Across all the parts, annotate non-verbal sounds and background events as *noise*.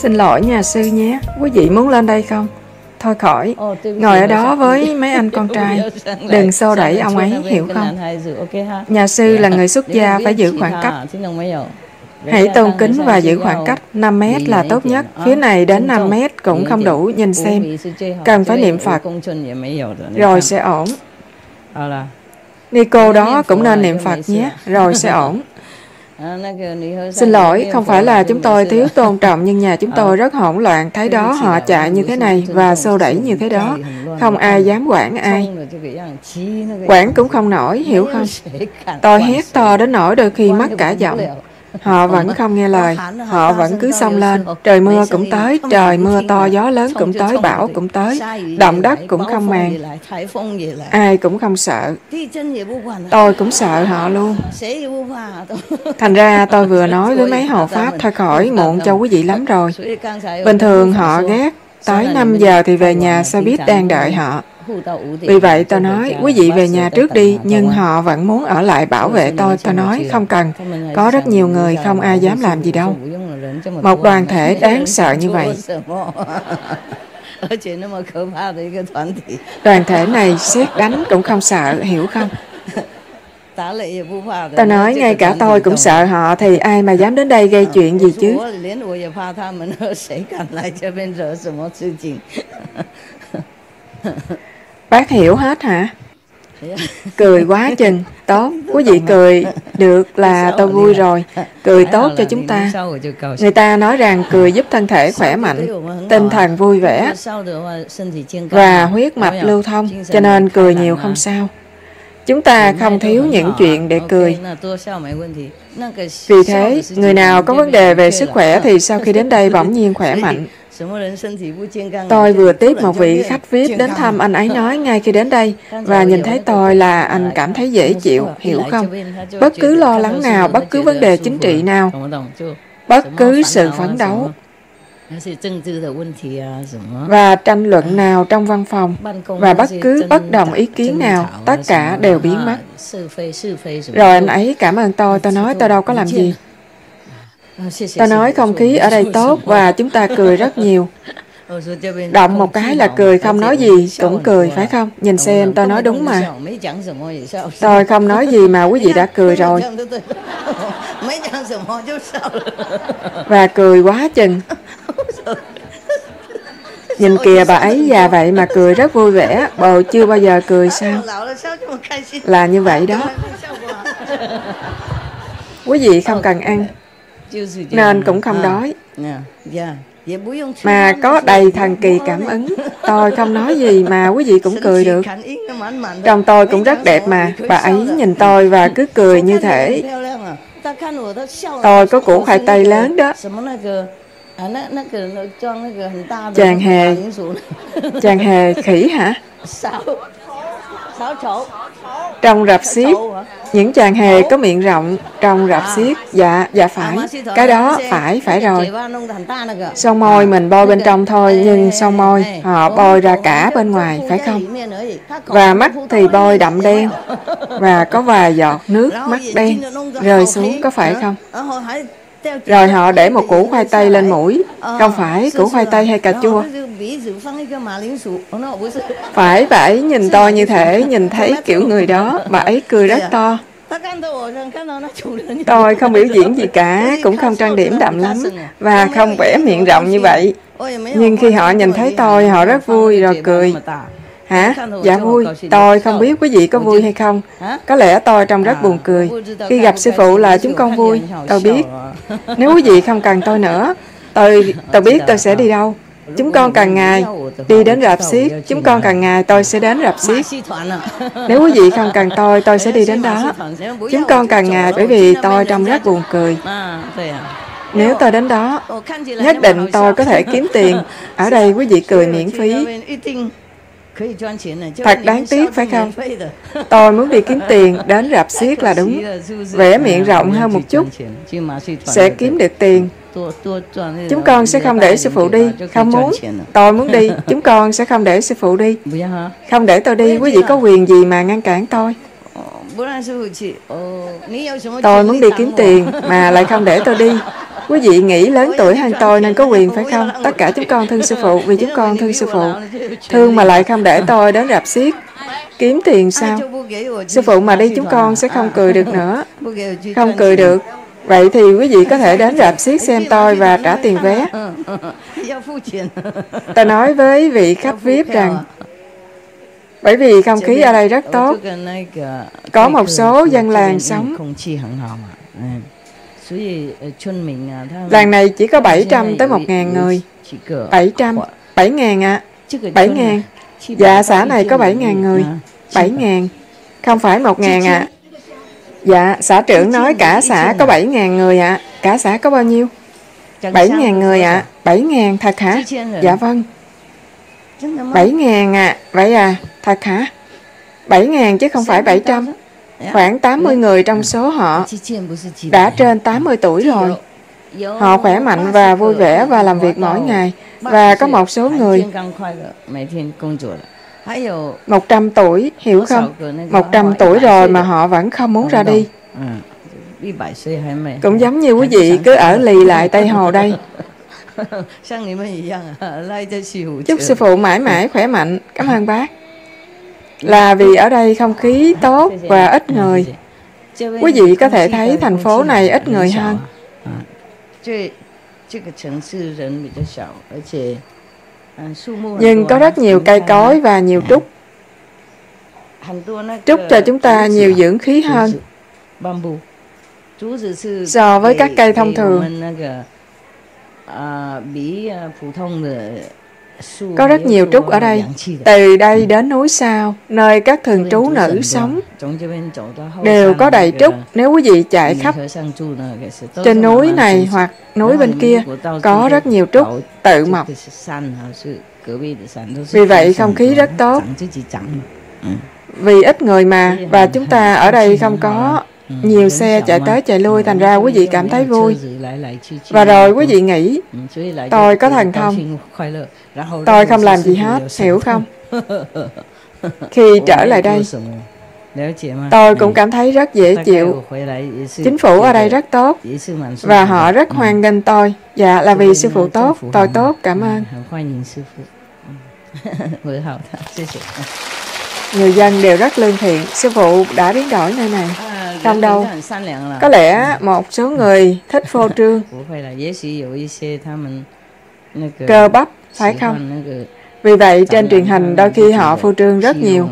Xin lỗi nhà sư nhé, quý vị muốn lên đây không? Thôi khỏi, ngồi ở đó với mấy anh con *laughs* trai, đừng xô đẩy ông ấy, hiểu không? Nhà sư là người xuất *laughs* gia phải giữ khoảng cách. Hãy tôn kính và giữ khoảng cách 5 mét là tốt nhất. Phía này đến 5 mét cũng không đủ, nhìn xem. Cần phải niệm Phật, rồi sẽ ổn. Ni cô đó cũng nên niệm Phật nhé, rồi sẽ ổn. Xin lỗi, không phải là chúng tôi thiếu tôn trọng nhưng nhà chúng tôi rất hỗn loạn. Thấy đó họ chạy như thế này và xô đẩy như thế đó. Không ai dám quản ai. Quản cũng không nổi, *laughs* hiểu không? Tôi hét to đến nỗi đôi khi mất cả giọng. Họ vẫn không nghe lời, họ vẫn cứ xông lên. Trời mưa cũng tới, trời mưa to, gió lớn cũng tới, bão cũng tới, động đất cũng không màng. Ai cũng không sợ. Tôi cũng sợ họ luôn. *laughs* Thành ra tôi vừa nói với mấy hộ pháp thôi khỏi, muộn cho quý vị lắm rồi. Bình thường họ ghét, tới 5 giờ thì về nhà xe buýt đang đợi họ. Vì vậy tôi nói, quý vị về nhà trước đi, nhưng họ vẫn muốn ở lại bảo vệ tôi. Tôi nói, không cần, có rất nhiều người, không ai dám làm gì đâu. Một đoàn thể *laughs* đáng sợ như vậy. *laughs* Đoàn thể này xét đánh cũng không sợ, hiểu không? *laughs* Ta nói ngay cả tôi cũng sợ họ thì ai mà dám đến đây gây chuyện gì chứ? Bác hiểu hết hả? Cười quá chừng, tốt, quý vị cười được là tôi vui rồi, cười tốt cho chúng ta. Người ta nói rằng cười giúp thân thể khỏe mạnh, tinh thần vui vẻ và huyết mạch lưu thông, cho nên cười nhiều không sao. Chúng ta không thiếu những chuyện để cười. Vì thế, người nào có vấn đề về sức khỏe thì sau khi đến đây bỗng nhiên khỏe *laughs* mạnh. Tôi vừa tiếp một vị khách VIP đến thăm anh ấy nói ngay khi đến đây và nhìn thấy tôi là anh cảm thấy dễ chịu, hiểu không? Bất cứ lo lắng nào, bất cứ vấn đề chính trị nào, bất cứ sự phấn đấu. và tranh luận nào trong văn phòng và bất cứ bất đồng ý kiến nào, tất cả đều biến mất. Rồi. Anh ấy cảm ơn tôi, tôi nói tôi đâu có làm gì. Ta nói không khí ở đây tốt và chúng ta cười rất nhiều. Động một cái là cười, không nói gì, cũng cười, phải không? Nhìn xem, tôi nói đúng mà. Tôi không nói gì mà quý vị đã *laughs* cười rồi. Và cười quá chừng. Nhìn kìa bà ấy già vậy mà cười rất vui vẻ, bồ chưa bao giờ cười sao? Là như vậy đó. Quý vị không cần ăn, nên cũng không đói. Mà có đầy thần kỳ cảm ứng. Tôi không nói gì mà *laughs* quý vị cũng cười được. chồng tôi cũng rất đẹp mà. bà ấy nhìn tôi và cứ cười như thể tôi có củ khoai tây lớn đó. Chàng hề. chàng hề khỉ hả *laughs* trong rạp xiếc những chàng hề có miệng rộng trong rạp xiếc dạ dạ phải. cái đó phải phải rồi. son môi mình bôi bên trong thôi nhưng son môi họ bôi ra cả bên ngoài phải không? và mắt thì bôi đậm đen. và có vài giọt nước mắt đen. rơi xuống có phải không? Rồi họ để một củ khoai tây lên mũi. Không phải củ khoai tây hay cà chua phải bà ấy nhìn to như thể nhìn thấy kiểu người đó bà ấy cười rất to tôi không biểu diễn gì cả cũng không trang điểm đậm lắm và không vẽ miệng rộng như vậy nhưng khi họ nhìn thấy tôi họ rất vui rồi cười Hả? Dạ vui. Tôi không biết quý vị có vui hay không. Có lẽ tôi trông rất buồn cười. Khi gặp sư phụ là chúng con vui. Tôi biết. Nếu quý vị không cần tôi nữa, tôi tôi biết tôi sẽ đi đâu. Chúng con cần ngài đi đến rạp xiếc. Chúng con cần ngài tôi sẽ đến rạp xiếc. Nếu quý vị không cần tôi, tôi sẽ đi đến đó. Chúng con cần ngài bởi vì tôi trông rất buồn cười. Nếu tôi đến đó, nhất định tôi có thể kiếm tiền. Ở đây quý vị cười miễn phí. Thật đáng tiếc phải không? Tôi muốn đi kiếm tiền, đến rạp xiếc là đúng. Vẽ miệng rộng hơn một chút, sẽ kiếm được tiền. *laughs* Chúng con sẽ không để sư phụ đi, không muốn. Tôi muốn đi, chúng con sẽ không để sư phụ đi. Không để tôi đi, quý vị có quyền gì mà ngăn cản tôi? Tôi muốn đi kiếm tiền mà lại không để tôi đi. *laughs* Quý vị nghĩ lớn tuổi hơn tôi nên có quyền phải không? Tất cả chúng con thương sư phụ vì chúng con thương sư phụ. Thương mà lại không để tôi đến rạp xiếc. Kiếm tiền sao? Sư phụ mà đi chúng con sẽ không cười được nữa. Không cười được. Vậy thì quý vị có thể đến rạp xiếc xem tôi và trả tiền vé. Ta nói với vị khách VIP rằng bởi vì không khí ở đây rất tốt. Có một số dân làng sống. Làng này chỉ có 700 tới 1.000 người. 700, 7.000 ạ. À. 7.000. Dạ, xã này có 7.000 người. 7.000. Không phải 1.000 ạ. À. Dạ, xã trưởng nói cả xã có 7.000 người ạ. À. Cả xã có bao nhiêu? 7.000 người ạ. À. 7.000 thật hả? Dạ vâng. 7.000 à. Vậy à, thật hả? 7.000 chứ không phải 700. Khoảng 80 người trong số họ đã trên 80 tuổi rồi. Họ khỏe mạnh và vui vẻ và làm việc mỗi ngày. Và có một số người 100 tuổi, hiểu không? 100 tuổi rồi mà họ vẫn không muốn ra đi. Cũng giống như quý vị cứ ở lì lại Tây Hồ đây. *laughs* Chúc sư phụ mãi mãi khỏe mạnh. Cảm ơn bác. Là vì ở đây không khí tốt và ít người. Quý vị có thể thấy thành phố này ít người hơn. Nhưng có rất nhiều cây cối và nhiều trúc. Trúc cho chúng ta nhiều dưỡng khí hơn. So với các cây thông thường. Có rất nhiều trúc ở đây, từ đây đến núi sao, nơi các thường trú nữ sống, đều có đầy trúc. Nếu quý vị chạy khắp. Trên núi này hoặc núi bên kia có rất nhiều trúc tự mọc. Vì vậy không khí rất tốt. Vì ít người mà, và chúng ta ở đây không có nhiều xe chạy tới chạy lui thành ra quý vị cảm thấy vui. và rồi quý vị nghĩ tôi có thần thông tôi không làm gì hết hiểu không? *laughs* Khi trở lại đây tôi cũng cảm thấy rất dễ chịu. chính phủ ở đây rất tốt và họ rất hoan nghênh tôi. Dạ là vì sư phụ tốt tôi tốt cảm ơn. *laughs* người dân đều rất lương thiện sư phụ đã biến đổi nơi này không đâu. Có lẽ một số người thích phô *laughs* trương. Cơ bắp, phải không? Vì vậy, trên truyền hình đôi khi họ phô trương rất nhiều.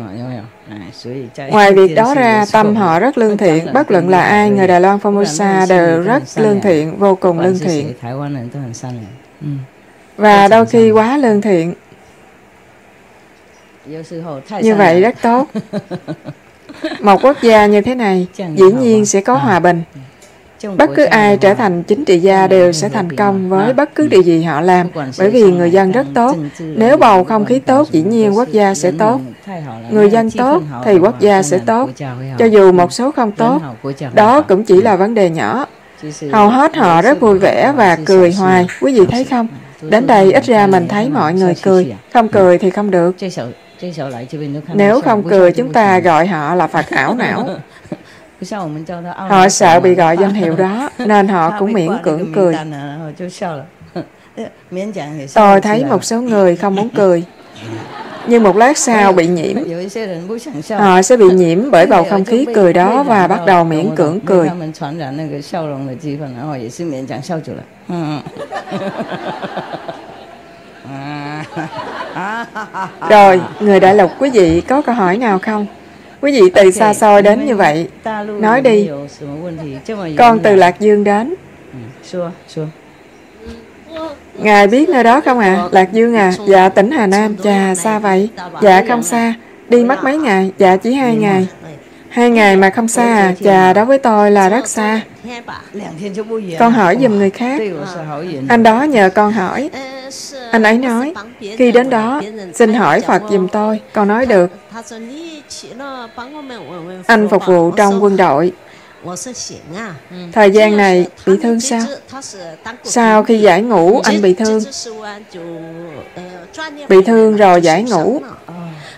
Ngoài việc đó ra, tâm họ rất lương thiện. Bất luận là ai, người Đài Loan Formosa đều rất lương thiện, vô cùng lương thiện. Và đôi khi quá lương thiện. Như vậy rất tốt. *laughs* Một quốc gia như thế này dĩ nhiên sẽ có hòa bình. Bất cứ ai trở thành chính trị gia đều sẽ thành công với bất cứ điều gì họ làm, bởi vì người dân rất tốt. Nếu bầu không khí tốt, dĩ nhiên quốc gia sẽ tốt. Người dân tốt thì quốc gia sẽ tốt. Cho dù một số không tốt, đó cũng chỉ là vấn đề nhỏ. Hầu hết họ rất vui vẻ và cười hoài. Quý vị thấy không? Đến đây ít ra mình thấy mọi người cười. Không cười thì không được. Nếu không cười, chúng ta gọi họ là Phật ảo não. *laughs* Họ sợ bị gọi danh hiệu đó, nên họ cũng miễn cưỡng cười. *laughs* Tôi thấy một số người không muốn cười. Nhưng một lát sau bị nhiễm, họ sẽ bị *laughs* nhiễm bởi bầu không khí cười đó và bắt đầu miễn cưỡng cười. *laughs* Rồi, người đại lục quý vị có câu hỏi nào không? Quý vị từ xa xôi đến như vậy, nói đi. Con từ Lạc Dương đến. Ừ, Ngài biết nơi đó không à? Lạc Dương à? Dạ tỉnh Hà Nam. Chà, xa vậy? Dạ không xa. Đi mất mấy ngày? Dạ chỉ hai ngày. Hai ngày mà không xa à? Chà, đối với tôi là rất xa. Con hỏi giùm người khác. Anh đó nhờ con hỏi. Anh ấy nói, khi đến đó, xin hỏi Phật giùm tôi. Con nói được. Anh phục vụ trong quân đội. Thời gian này bị thương sao? Sau khi giải ngũ, anh bị thương. Bị thương rồi giải ngũ.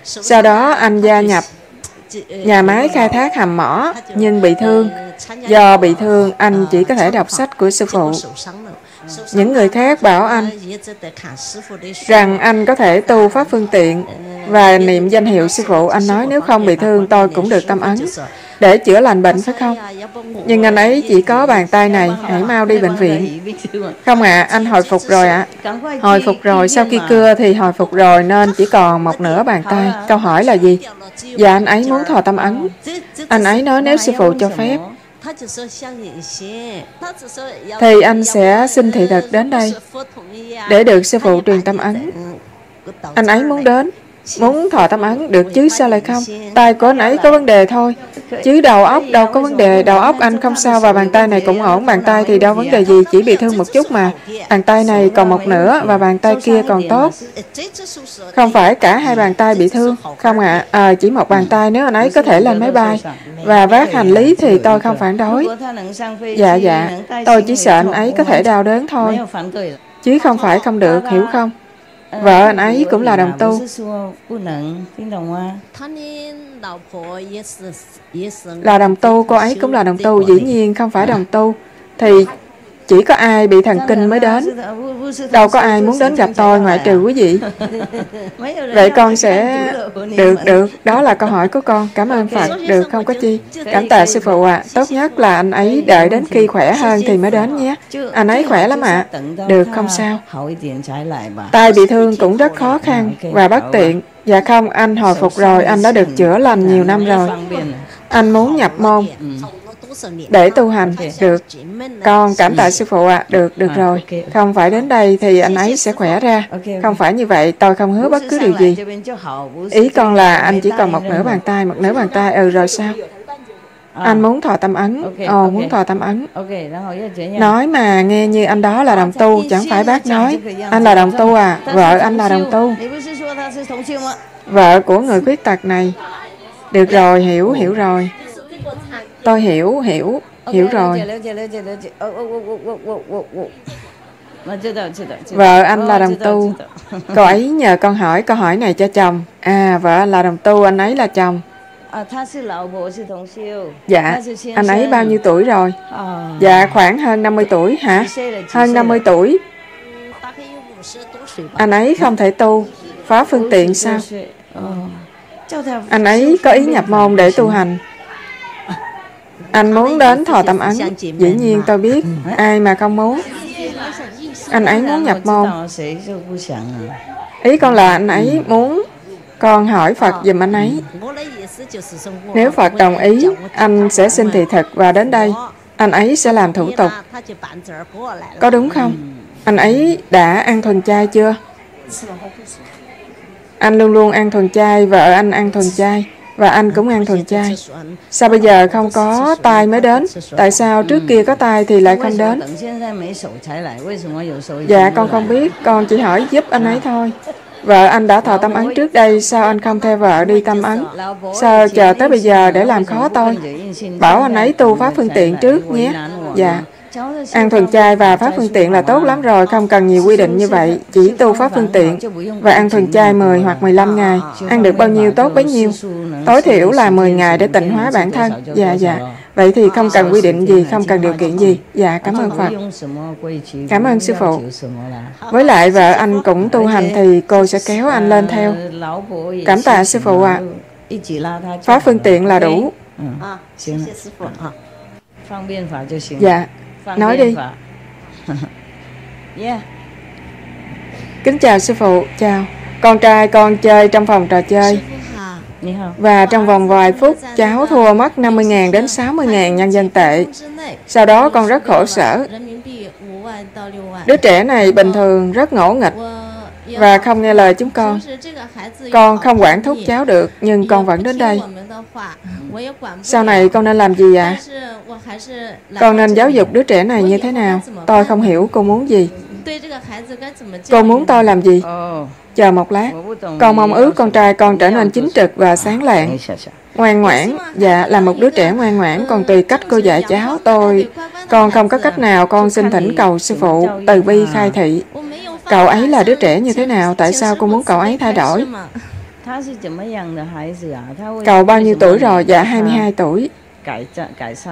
Sau đó anh gia nhập nhà máy khai thác hầm mỏ, nhưng bị thương. Do bị thương, anh chỉ có thể đọc sách của sư phụ. Những người khác bảo anh rằng anh có thể tu pháp phương tiện và niệm danh hiệu sư phụ. Anh nói nếu không bị thương tôi cũng được tâm ấn để chữa lành bệnh phải không? Nhưng anh ấy chỉ có bàn tay này, hãy mau đi bệnh viện. Không ạ, à, anh hồi phục rồi ạ. À. Hồi phục rồi, sau khi cưa thì hồi phục rồi nên chỉ còn một nửa bàn tay. Câu hỏi là gì? Dạ anh ấy muốn thọ tâm ấn. Anh ấy nói nếu sư phụ cho phép, thì anh sẽ xin thị thực đến đây để được sư phụ truyền tâm ấn. Anh ấy muốn đến. Muốn thọ tâm ấn được chứ sao lại không? Tay của anh ấy có vấn đề thôi. Chứ đầu óc đâu có vấn đề. Đầu óc anh không sao và bàn tay này cũng ổn. Bàn tay thì đâu vấn đề gì, chỉ bị thương một chút mà. Bàn tay này còn một nửa và bàn tay kia còn tốt. Không phải cả hai bàn tay bị thương. Không ạ, à. à, chỉ một bàn tay nếu anh ấy có thể lên máy bay và vác hành lý thì tôi không phản đối. Dạ dạ, tôi chỉ sợ anh ấy có thể đau đớn thôi. Chứ không phải không được, hiểu không? Vợ anh ấy cũng là đồng tu. Là đồng tu, cô ấy cũng là đồng tu, dĩ nhiên không phải đồng tu. Thì chỉ có ai bị thần kinh mới đến. Đâu có ai muốn đến gặp tôi ngoại trừ quý vị. *laughs* Vậy con sẽ... Được, được. Đó là câu hỏi của con. Cảm ơn Phật. Được, không có chi. Cảm tạ sư phụ ạ. À. Tốt nhất là anh ấy đợi đến khi khỏe hơn thì mới đến nhé. Anh ấy khỏe lắm ạ. À. Được, không sao. Tai bị thương cũng rất khó khăn và bất tiện. Dạ không, anh hồi phục rồi. Anh đã được chữa lành nhiều năm rồi. Anh muốn nhập môn để tu hành được con cảm tạ sư phụ ạ. à. được được rồi. không phải đến đây thì anh ấy sẽ khỏe ra. không phải như vậy. Tôi không hứa bất cứ điều gì. ý con là anh chỉ còn một nửa bàn tay một nửa bàn tay. ừ rồi sao? anh muốn thọ tâm ấn. Ồ muốn thọ tâm ấn. Nói mà nghe như anh đó là đồng tu chẳng phải bác nói. anh là đồng tu à? Vợ anh là đồng tu. Vợ của người khuyết tật này. Được rồi hiểu hiểu rồi Tôi hiểu, hiểu, hiểu rồi. Vợ anh là đồng tu. Cô *laughs* ấy nhờ con hỏi câu hỏi này cho chồng. À, vợ anh là đồng tu, anh ấy là chồng. Dạ, anh ấy bao nhiêu tuổi rồi? Dạ, khoảng hơn 50 tuổi hả? Hơn 50 tuổi. Anh ấy không thể tu. Phá phương tiện sao? Anh ấy có ý nhập môn để tu hành. Anh muốn đến thọ tâm ấn. Dĩ nhiên tôi biết Ai mà không muốn. Anh ấy muốn nhập môn. Ý con là anh ấy muốn Con hỏi Phật giùm anh ấy. Nếu Phật đồng ý Anh sẽ xin thị thực và đến đây. Anh ấy sẽ làm thủ tục. Có đúng không? Anh ấy đã ăn thuần chay chưa? Anh luôn luôn ăn thuần chay Vợ anh ăn thuần chay và anh cũng ăn thuần chay. Sao bây giờ không có tay mới đến? Tại sao trước kia có tay thì lại không đến? Dạ con không biết, con chỉ hỏi giúp anh ấy thôi. Vợ anh đã thọ tâm ấn trước đây, sao anh không theo vợ đi tâm ấn? Sao chờ tới bây giờ để làm khó tôi? Bảo anh ấy tu phá phương tiện trước nhé. Dạ. Ăn thuần chay và pháp phương tiện là tốt lắm rồi, không cần nhiều quy định như vậy, chỉ tu pháp phương tiện và ăn thuần chay 10 hoặc 15 ngày, ăn được bao nhiêu tốt bấy nhiêu. Tối thiểu là 10 ngày để tịnh hóa bản thân. Dạ dạ. Vậy thì không cần quy định gì, không cần điều kiện gì. Dạ, cảm ơn Phật. Cảm ơn Sư Phụ. Với lại vợ anh cũng tu hành thì cô sẽ kéo anh lên theo. Cảm tạ Sư Phụ ạ. À. Pháp phương tiện là đủ. Dạ, Nói đi. *laughs* Kính chào sư phụ, chào. Con trai con chơi trong phòng trò chơi. Và trong vòng vài phút, cháu thua mất 50.000 đến 60.000 nhân dân tệ. Sau đó con rất khổ sở. Đứa trẻ này bình thường rất ngỗ nghịch và không nghe lời chúng con. Con không quản thúc cháu được, nhưng con vẫn đến đây. Sau này con nên làm gì ạ? À? Con nên giáo dục đứa trẻ này như thế nào? Tôi không hiểu cô muốn gì. Cô muốn tôi làm gì? Chờ một lát. Con mong ước con trai con trở nên chính trực và sáng lạng. Ngoan ngoãn, dạ là một đứa trẻ ngoan ngoãn, còn tùy cách cô dạy cháu tôi. Con không có cách nào con xin thỉnh cầu sư phụ từ bi khai thị. Cậu ấy là đứa trẻ như thế nào? Tại sao cô muốn cậu ấy thay đổi? Cậu bao nhiêu tuổi rồi? Dạ 22 tuổi.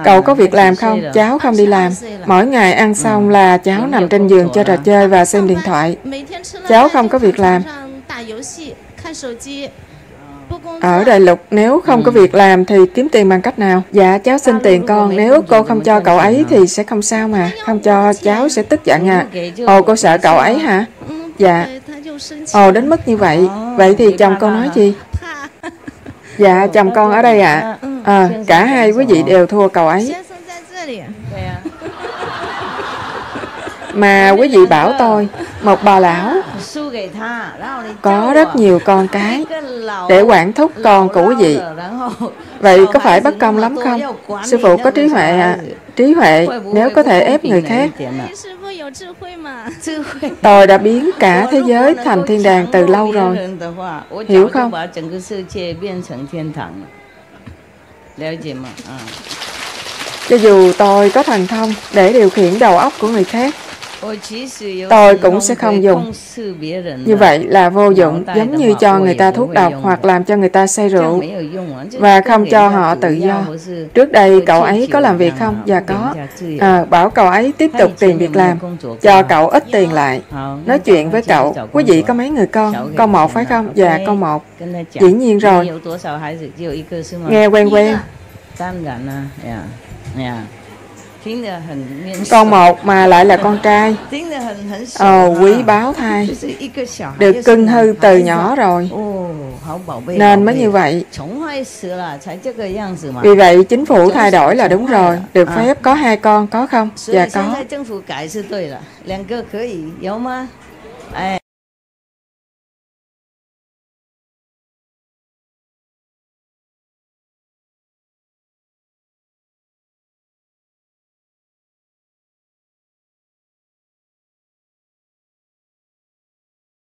Cậu có việc làm không? Cháu không đi làm. Mỗi ngày ăn xong là cháu nằm trên giường chơi trò chơi và xem điện thoại. Cháu không có việc làm. Ở đại lục nếu không có việc làm thì kiếm tiền bằng cách nào? Dạ cháu xin tiền con Nếu cô không cho cậu ấy thì sẽ không sao mà. Không cho cháu sẽ tức giận à. Ồ cô sợ cậu ấy hả? Dạ. Ồ đến mức như vậy. Vậy thì chồng con nói gì? *laughs* Dạ chồng con ở đây ạ. à. à, Cả hai quý vị đều thua cậu ấy. Mà quý vị bảo tôi Một bà lão Có rất nhiều con cái Để quản thúc con của quý vị. Vậy có phải bất công lắm không? Sư phụ có trí huệ à? Trí huệ nếu có thể ép người khác. *laughs* Tôi đã biến cả thế giới thành thiên đàng từ lâu rồi. Hiểu không? Cho dù tôi có thần thông để điều khiển đầu óc của người khác tôi cũng sẽ không dùng. Như vậy là vô dụng, giống như cho người ta thuốc độc hoặc làm cho người ta say rượu và không cho họ tự do. Trước đây cậu ấy có làm việc không? Dạ có. À, bảo cậu ấy tiếp tục tìm việc làm, cho cậu ít tiền lại. Nói chuyện với cậu, quý vị có mấy người con? Con một phải không? Dạ, con một. Dĩ nhiên rồi. Nghe quen quen. Con một mà lại là con trai. Ồ, quý báo thai Được cưng hư từ nhỏ rồi. Nên mới như vậy. Vì vậy chính phủ thay đổi là đúng rồi. Được phép có hai con có không? Dạ có